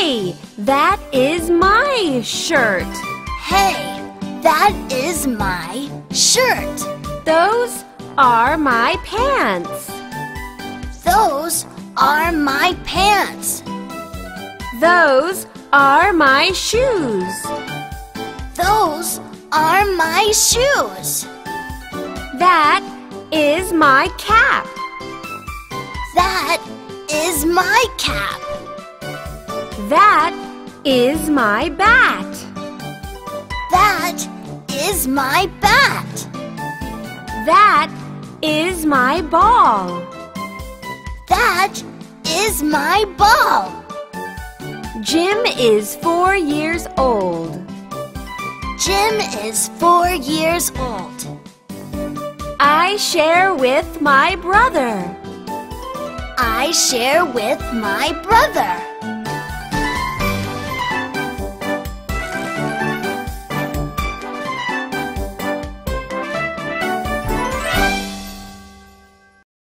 Hey, that is my shirt. Hey, that is my shirt. Those are my pants. Those are my pants. Those are my shoes. Those are my shoes. That is my cap. That is my cap. That is my bat. That is my bat. That is my ball. That is my ball. Jim is four years old. Jim is four years old. I share with my brother. I share with my brother.